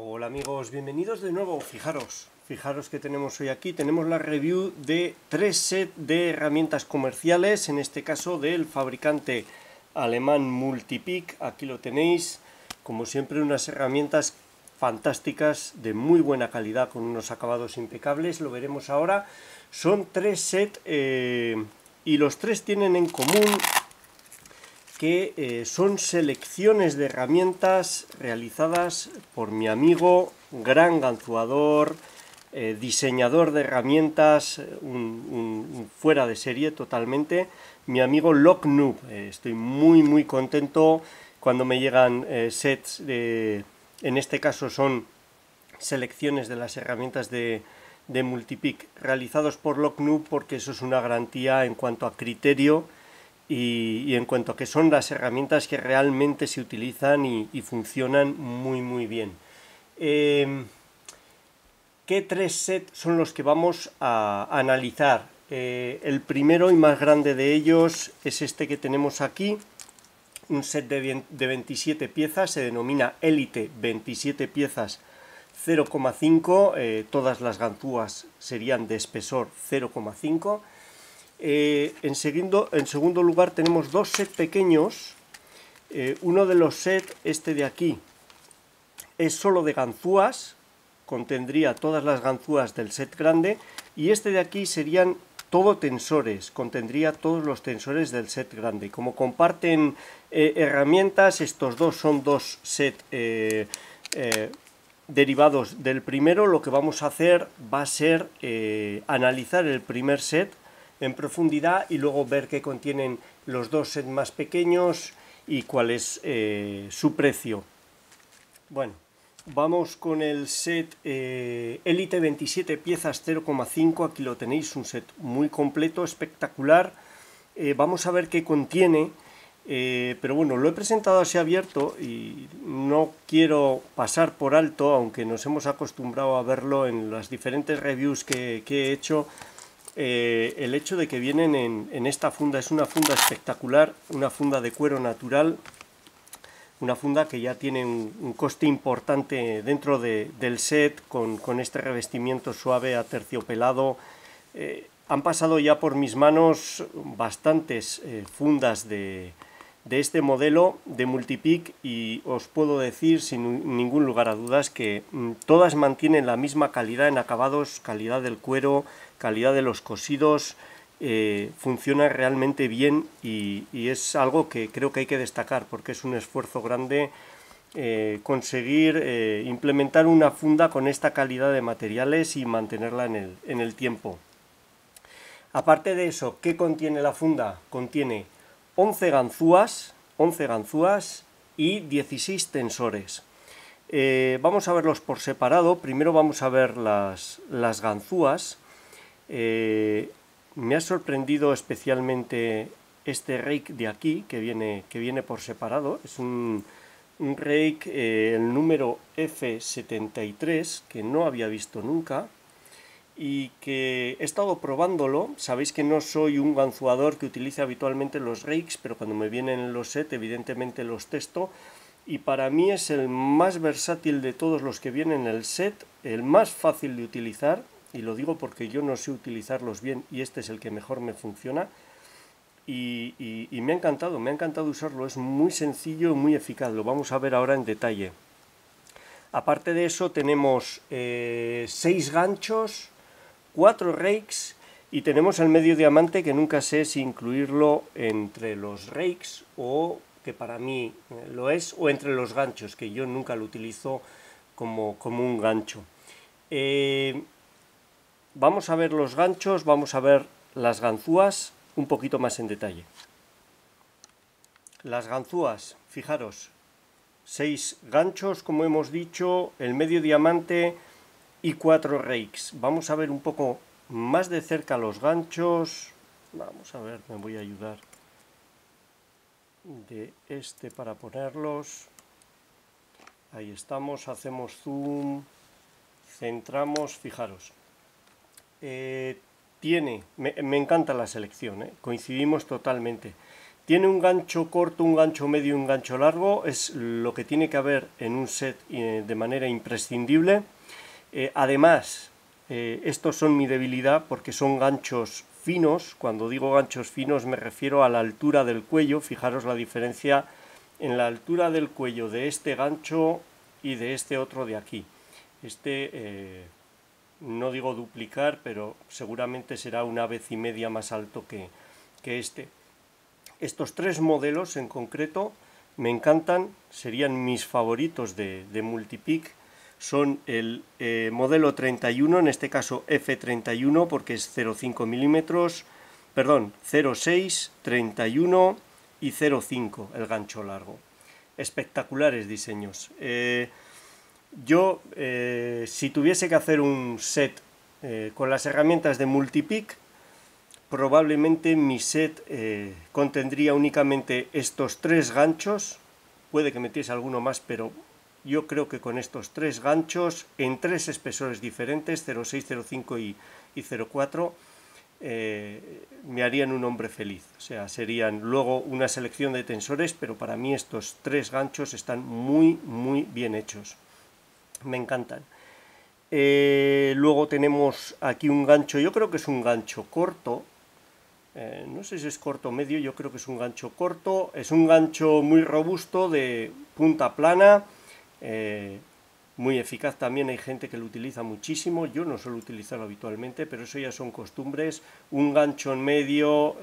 Hola amigos, bienvenidos de nuevo. Fijaros, fijaros que tenemos hoy aquí. Tenemos la review de tres sets de herramientas comerciales, en este caso del fabricante alemán Multipic. Aquí lo tenéis. Como siempre, unas herramientas fantásticas de muy buena calidad con unos acabados impecables. Lo veremos ahora. Son tres sets eh, y los tres tienen en común que eh, son selecciones de herramientas realizadas por mi amigo, gran ganzuador, eh, diseñador de herramientas, fuera de serie totalmente, mi amigo Lock Noob. Eh, estoy muy muy contento cuando me llegan sets de, en este caso son selecciones de las herramientas de, de Multipic realizados por Lock Noob porque eso es una garantía en cuanto a criterio y, en cuanto a que son las herramientas que realmente se utilizan y, funcionan muy muy bien. Em, ¿Qué tres sets son los que vamos a analizar? Eh, el primero y más grande de ellos es este que tenemos aquí, un set de, de 27 piezas, se denomina Elite 27 piezas 0,5, eh, todas las ganzúas serían de espesor 0,5 eh, en, segundo, lugar tenemos dos sets pequeños. Eh, uno de los sets, este de aquí, es solo de ganzúas, contendría todas las ganzúas del set grande, y este de aquí serían todo tensores, contendría todos los tensores del set grande. Como comparten eh, herramientas, estos dos son dos sets derivados del primero, lo que vamos a hacer va a ser analizar el primer set, en profundidad y luego ver qué contienen los dos sets más pequeños y cuál es eh, su precio. Bueno, vamos con el set eh, Elite 27 piezas 0,5, aquí lo tenéis, un set muy completo, espectacular. Eh, vamos a ver qué contiene, pero bueno, lo he presentado así abierto y no quiero pasar por alto, aunque nos hemos acostumbrado a verlo en las diferentes reviews que he hecho, eh, el hecho de que vienen en, esta funda, es una funda espectacular, una funda de cuero natural, una funda que ya tiene un, coste importante dentro del set, con, este revestimiento suave, aterciopelado. Eh, han pasado ya por mis manos bastantes eh, fundas de, de este modelo de Multipic y os puedo decir sin ningún lugar a dudas que mm, todas mantienen la misma calidad en acabados, calidad del cuero, calidad de los cosidos, eh, funciona realmente bien y, es algo que creo que hay que destacar porque es un esfuerzo grande eh, conseguir eh, implementar una funda con esta calidad de materiales y mantenerla en el, en el tiempo. Aparte de eso, ¿qué contiene la funda? Contiene 11 ganzúas, 11 ganzúas y 16 tensores. vamos a verlos por separado. Primero vamos a ver las, las ganzúas. Eh, me ha sorprendido especialmente este rake de aquí, que viene, que viene por separado. Es un, rake, eh, el número F73, que no había visto nunca y que he estado probándolo. Sabéis que no soy un ganzuador que utilice habitualmente los rakes, pero cuando me vienen los set, evidentemente los testo. Y para mí es el más versátil de todos los que vienen en el set, el más fácil de utilizar, y lo digo porque yo no sé utilizarlos bien y este es el que mejor me funciona y, me ha encantado, me ha encantado usarlo, es muy sencillo y muy eficaz, lo vamos a ver ahora en detalle. Aparte de eso tenemos eh, seis ganchos, cuatro rakes y tenemos el medio diamante que nunca sé si incluirlo entre los rakes o que para mí eh, lo es, o entre los ganchos, que yo nunca lo utilizo como, como un gancho. Eh, Vamos a ver los ganchos, vamos a ver las ganzúas un poquito más en detalle. Las ganzúas, fijaros, seis ganchos, como hemos dicho, el medio diamante y cuatro rakes. Vamos a ver un poco más de cerca los ganchos. Vamos a ver, me voy a ayudar de este para ponerlos. Ahí estamos, hacemos zoom, centramos, fijaros. Eh, tiene, me, encanta la selección, eh, coincidimos totalmente. Tiene un gancho corto, un gancho medio y un gancho largo, es lo que tiene que haber en un set eh, de manera imprescindible. Además, estos son mi debilidad porque son ganchos finos. Cuando digo ganchos finos me refiero a la altura del cuello. Fijaros la diferencia en la altura del cuello de este gancho y de este otro de aquí. Este, no digo duplicar, pero seguramente será una vez y media más alto que, que este. Estos tres modelos en concreto me encantan, serían mis favoritos de, de Multipic. Son el eh, modelo 31, en este caso F31 porque es 0,5 milímetros, perdón, 0,6, 31 y 0,5 el gancho largo. Espectaculares diseños. Eh, yo, eh, si tuviese que hacer un set con las herramientas de Multipic, probablemente mi set eh, contendría únicamente estos tres ganchos, puede que metiese alguno más, pero yo creo que con estos tres ganchos en tres espesores diferentes, 0,6, 0,5 y, y 0,4, eh, me harían un hombre feliz. O sea, serían luego una selección de tensores, pero para mí estos tres ganchos están muy, muy bien hechos. Me encantan. Eh, luego tenemos aquí un gancho, yo creo que es un gancho corto, eh, no sé si es corto o medio, yo creo que es un gancho corto, es un gancho muy robusto de punta plana, eh, muy eficaz también, hay gente que lo utiliza muchísimo, yo no suelo utilizarlo habitualmente, pero eso ya son costumbres, un gancho en medio,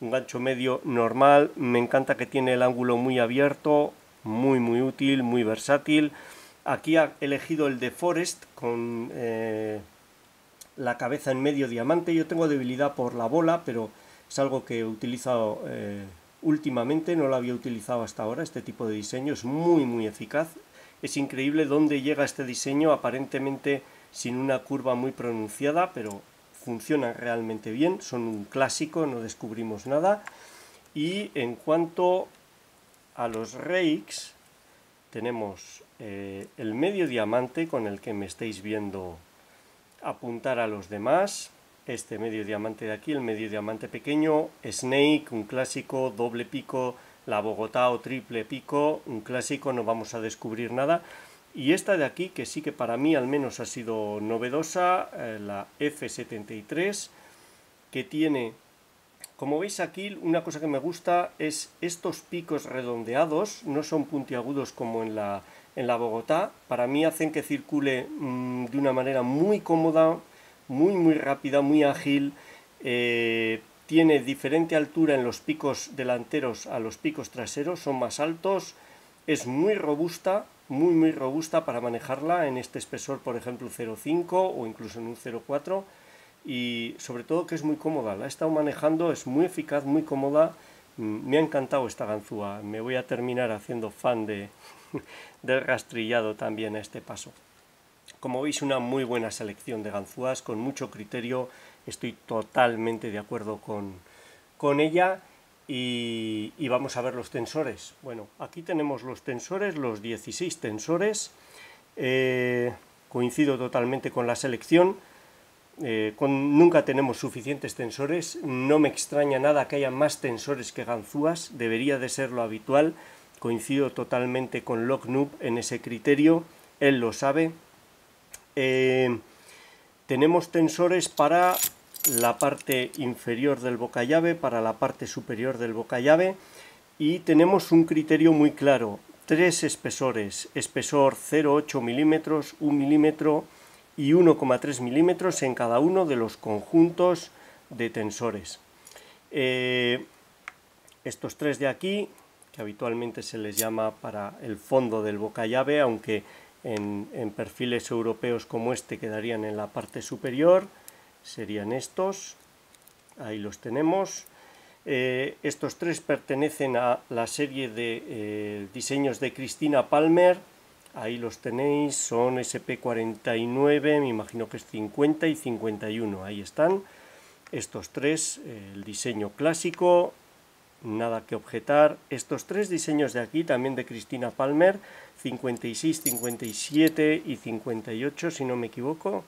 un gancho medio normal, me encanta que tiene el ángulo muy abierto, muy muy útil, muy versátil, aquí ha elegido el de Forest con... Eh, la cabeza en medio diamante. Yo tengo debilidad por la bola, pero es algo que he utilizado eh, últimamente, no lo había utilizado hasta ahora, este tipo de diseño es muy muy eficaz. Es increíble dónde llega este diseño, aparentemente sin una curva muy pronunciada, pero funciona realmente bien, son un clásico, no descubrimos nada. Y en cuanto a los rakes, tenemos eh, el medio diamante con el que me estáis viendo apuntar a los demás. Este medio diamante de aquí, el medio diamante pequeño, Snake, un clásico, doble pico, la Bogotá o triple pico, un clásico, no vamos a descubrir nada. Y esta de aquí, que sí que para mí al menos ha sido novedosa, eh, la F73, que tiene, como veis aquí, una cosa que me gusta es estos picos redondeados, no son puntiagudos como en la en la Bogotá, para mí hacen que circule mm, de una manera muy cómoda, muy muy rápida, muy ágil, eh, tiene diferente altura en los picos delanteros a los picos traseros, son más altos, es muy robusta, muy muy robusta para manejarla en este espesor, por ejemplo 0.5 o incluso en un 0.4 y sobre todo que es muy cómoda, la he estado manejando, es muy eficaz, muy cómoda, mm, me ha encantado esta ganzúa, me voy a terminar haciendo fan de, del rastrillado también a este paso. Como veis, una muy buena selección de ganzúas con mucho criterio. Estoy totalmente de acuerdo con, con ella. Y, vamos a ver los tensores. Bueno, aquí tenemos los tensores, los 16 tensores. Eh, coincido totalmente con la selección. Eh, nunca tenemos suficientes tensores. No me extraña nada que haya más tensores que ganzúas. Debería de ser lo habitual coincido totalmente con Noob en ese criterio, él lo sabe. Eh, tenemos tensores para la parte inferior del boca llave, para la parte superior del boca llave y tenemos un criterio muy claro, tres espesores, espesor 0,8 milímetros, 1 milímetro y 1,3 milímetros en cada uno de los conjuntos de tensores. Eh, estos tres de aquí que habitualmente se les llama para el fondo del boca llave, aunque en, perfiles europeos como este quedarían en la parte superior, serían estos, ahí los tenemos. Eh, estos tres pertenecen a la serie de eh, diseños de Cristina Palmer, ahí los tenéis, son SP49, me imagino que es 50 y 51, ahí están. Estos tres, el diseño clásico, nada que objetar. Estos tres diseños de aquí, también de Cristina Palmer, 56, 57 y 58, si no me equivoco.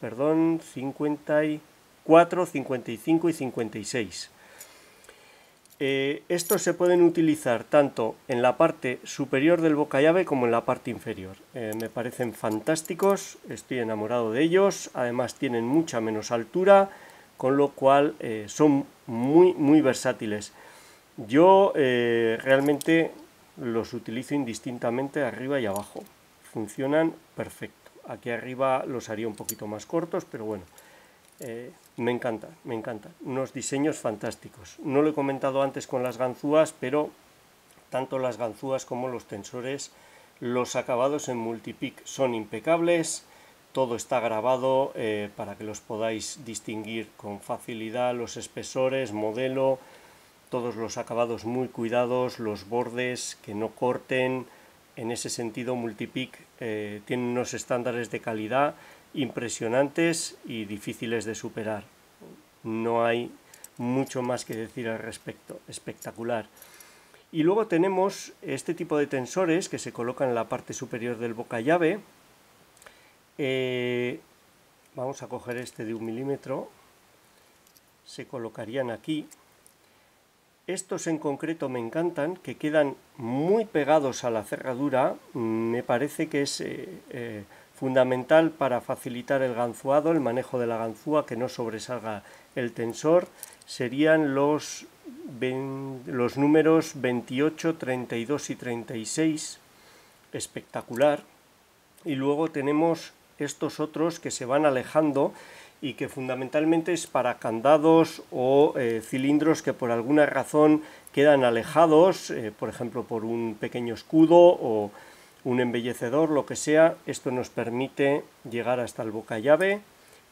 Perdón, 54, 55 y 56. Eh, estos se pueden utilizar tanto en la parte superior del boca llave como en la parte inferior. Eh, me parecen fantásticos, estoy enamorado de ellos, además tienen mucha menos altura, con lo cual eh, son muy muy versátiles. Yo realmente los utilizo indistintamente arriba y abajo, funcionan perfecto. Aquí arriba los haría un poquito más cortos, pero bueno, eh, me encanta, me encanta. Unos diseños fantásticos. No lo he comentado antes con las ganzúas, pero tanto las ganzúas como los tensores, los acabados en multipic son impecables. Todo está grabado eh, para que los podáis distinguir con facilidad, los espesores, modelo, todos los acabados muy cuidados, los bordes que no corten. En ese sentido, Multipic eh, tiene unos estándares de calidad impresionantes y difíciles de superar. No hay mucho más que decir al respecto, espectacular. Y luego tenemos este tipo de tensores que se colocan en la parte superior del boca llave. Eh, vamos a coger este de un milímetro, se colocarían aquí. Estos en concreto me encantan, que quedan muy pegados a la cerradura. Me parece que es eh, eh, fundamental para facilitar el ganzuado, el manejo de la ganzúa, que no sobresalga el tensor, serían los, los números 28, 32 y 36, espectacular. Y luego tenemos estos otros que se van alejando y que fundamentalmente es para candados o eh, cilindros que por alguna razón quedan alejados, eh, por ejemplo por un pequeño escudo o un embellecedor, lo que sea, esto nos permite llegar hasta el boca llave,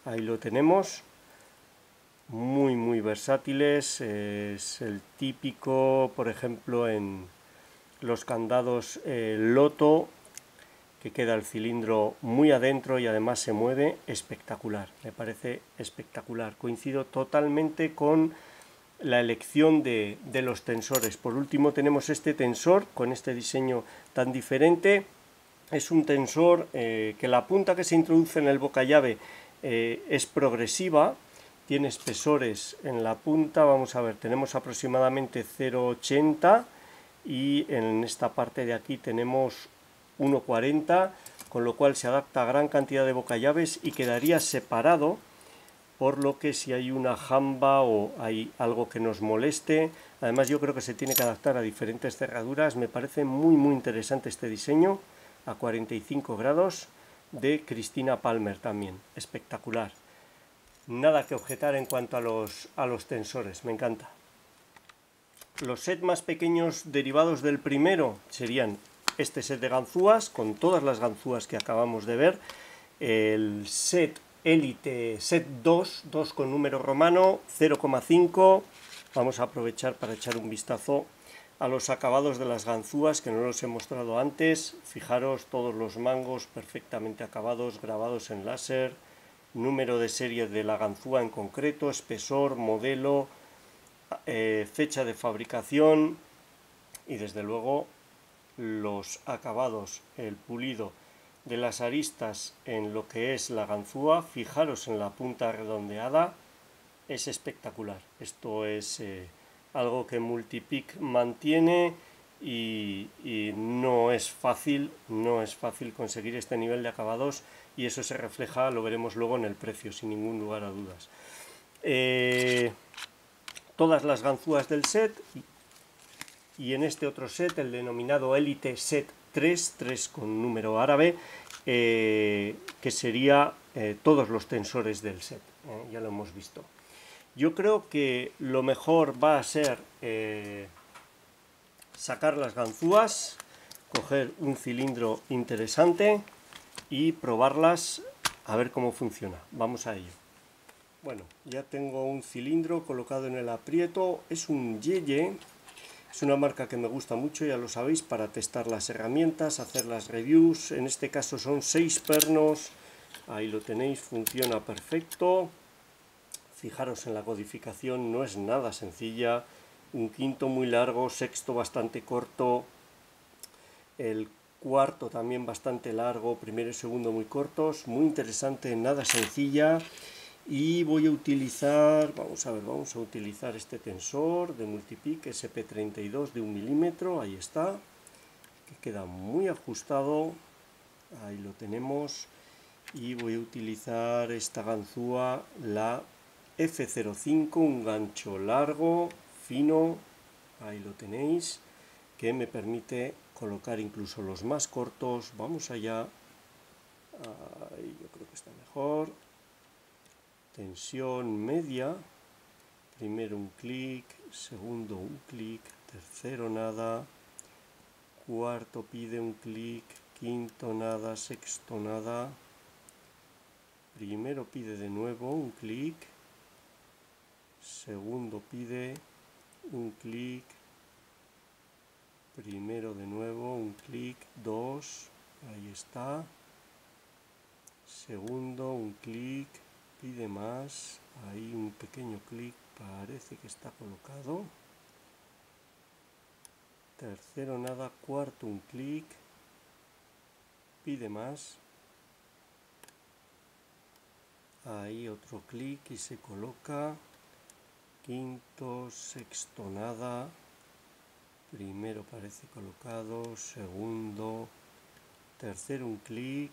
ahí lo tenemos, muy muy versátiles, es el típico, por ejemplo, en los candados eh, Loto, que queda el cilindro muy adentro y además se mueve espectacular, me parece espectacular, coincido totalmente con la elección de, los tensores. Por último tenemos este tensor con este diseño tan diferente. Es un tensor eh, que la punta que se introduce en el boca llave eh, es progresiva, tiene espesores en la punta, vamos a ver, tenemos aproximadamente 0,80 y en esta parte de aquí tenemos 1,40, con lo cual se adapta a gran cantidad de boca llaves y quedaría separado por lo que si hay una jamba o hay algo que nos moleste, además yo creo que se tiene que adaptar a diferentes cerraduras, me parece muy muy interesante este diseño, a 45 grados, de Cristina Palmer también, espectacular. Nada que objetar en cuanto a los, a los tensores, me encanta. Los sets más pequeños derivados del primero serían este set de ganzúas, con todas las ganzúas que acabamos de ver, el set Elite Set 2, 2 con número romano, 0,5. Vamos a aprovechar para echar un vistazo a los acabados de las ganzúas que no los he mostrado antes. Fijaros todos los mangos perfectamente acabados, grabados en láser, número de serie de la ganzúa en concreto, espesor, modelo, eh, fecha de fabricación y desde luego los acabados, el pulido de las aristas en lo que es la ganzúa, fijaros en la punta redondeada, es espectacular. Esto es eh, algo que Multipic mantiene y, no es fácil, no es fácil conseguir este nivel de acabados y eso se refleja, lo veremos luego en el precio, sin ningún lugar a dudas. Eh, todas las ganzúas del set y en este otro set, el denominado Elite Set 3, 3 con número árabe, eh, que sería eh, todos los tensores del set, eh, ya lo hemos visto. Yo creo que lo mejor va a ser sacar las ganzúas, coger un cilindro interesante y probarlas a ver cómo funciona. Vamos a ello. Bueno, ya tengo un cilindro colocado en el aprieto, es un Yeye es una marca que me gusta mucho, ya lo sabéis, para testar las herramientas, hacer las reviews. En este caso son seis pernos, ahí lo tenéis, funciona perfecto. Fijaros en la codificación, no es nada sencilla. Un quinto muy largo, sexto bastante corto, el cuarto también bastante largo, primero y segundo muy cortos, muy interesante, nada sencilla y voy a utilizar, vamos a ver, vamos a utilizar este tensor de Multipic SP32 de un milímetro, ahí está, que queda muy ajustado, ahí lo tenemos, y voy a utilizar esta ganzúa, la F05, un gancho largo, fino, ahí lo tenéis, que me permite colocar incluso los más cortos, vamos allá, ahí yo creo que está mejor, tensión media, primero un clic, segundo un clic, tercero nada, cuarto pide un clic, quinto nada, sexto nada, primero pide de nuevo un clic, segundo pide un clic, primero de nuevo un clic, dos, ahí está, segundo un clic, pide más, ahí un pequeño clic, parece que está colocado, tercero nada, cuarto un clic, pide más, ahí otro clic y se coloca, quinto, sexto nada, primero parece colocado, segundo, tercero un clic,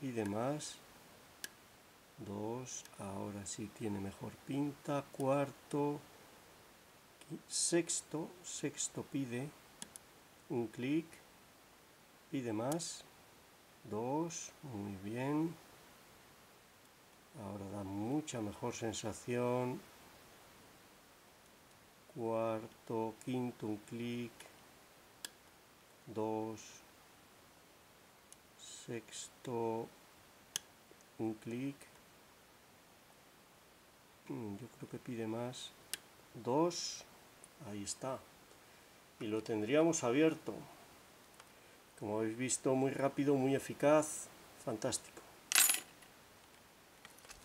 pide más, dos, ahora sí tiene mejor pinta, cuarto, sexto, sexto pide un clic, pide más, dos, muy bien, ahora da mucha mejor sensación, cuarto, quinto un clic, dos, sexto un clic, yo creo que pide más. 2 ahí está. Y lo tendríamos abierto. Como habéis visto muy rápido muy eficaz. Fantástico.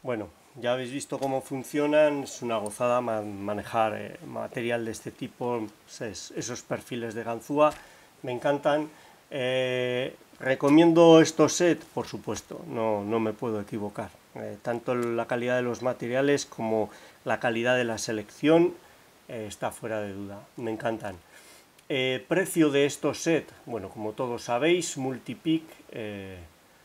Bueno ya habéis visto cómo funcionan. Es una gozada manejar eh, material de este tipo esos perfiles de ganzúa. Me encantan. Eh, recomiendo estos set por supuesto. No, no me puedo equivocar eh, tanto la calidad de los materiales como la calidad de la selección eh, está fuera de duda, me encantan. Eh, precio de estos set, bueno, como todos sabéis, Multipic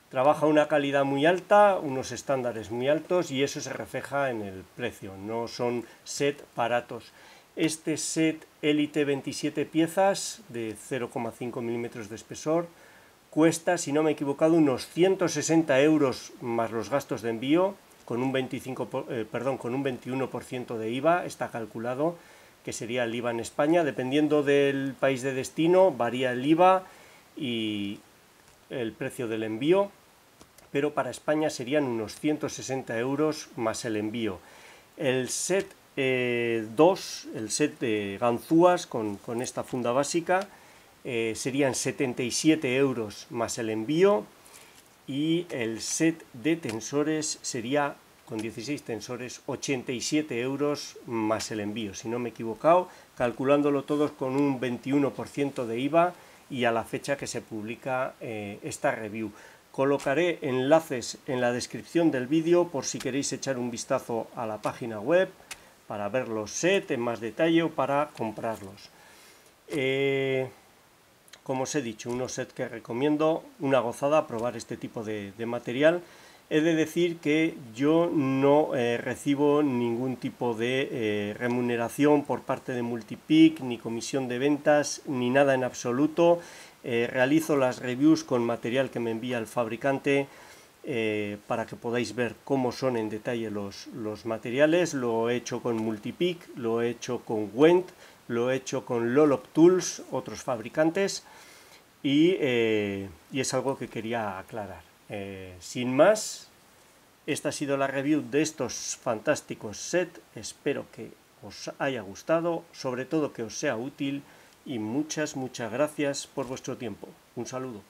trabaja una calidad muy alta, unos estándares muy altos y eso se refleja en el precio, no son set baratos. Este set Elite 27 piezas de 0,5 milímetros de espesor, cuesta, si no me he equivocado, unos 160 euros más los gastos de envío, con un, 25, eh, perdón, con un 21% de IVA, está calculado que sería el IVA en España. Dependiendo del país de destino, varía el IVA y el precio del envío, pero para España serían unos 160 euros más el envío. El set 2, eh, el set de ganzúas con, con esta funda básica, eh, serían 77 euros más el envío y el set de tensores sería con 16 tensores 87 euros más el envío, si no me he equivocado, calculándolo todos con un 21% de IVA y a la fecha que se publica eh, esta review. Colocaré enlaces en la descripción del vídeo por si queréis echar un vistazo a la página web para ver los set en más detalle o para comprarlos. Eh, como os he dicho, unos set que recomiendo, una gozada probar este tipo de, material. He de decir que yo no eh, recibo ningún tipo de eh, remuneración por parte de Multipic, ni comisión de ventas, ni nada en absoluto. Eh, realizo las reviews con material que me envía el fabricante para que podáis ver cómo son en detalle los, los materiales. Lo he hecho con Multipic, lo he hecho con Wendt, lo he hecho con Lolop Tools, otros fabricantes, y, eh, es algo que quería aclarar. Eh, sin más, esta ha sido la review de estos fantásticos set, espero que os haya gustado, sobre todo que os sea útil y muchas, muchas gracias por vuestro tiempo. Un saludo.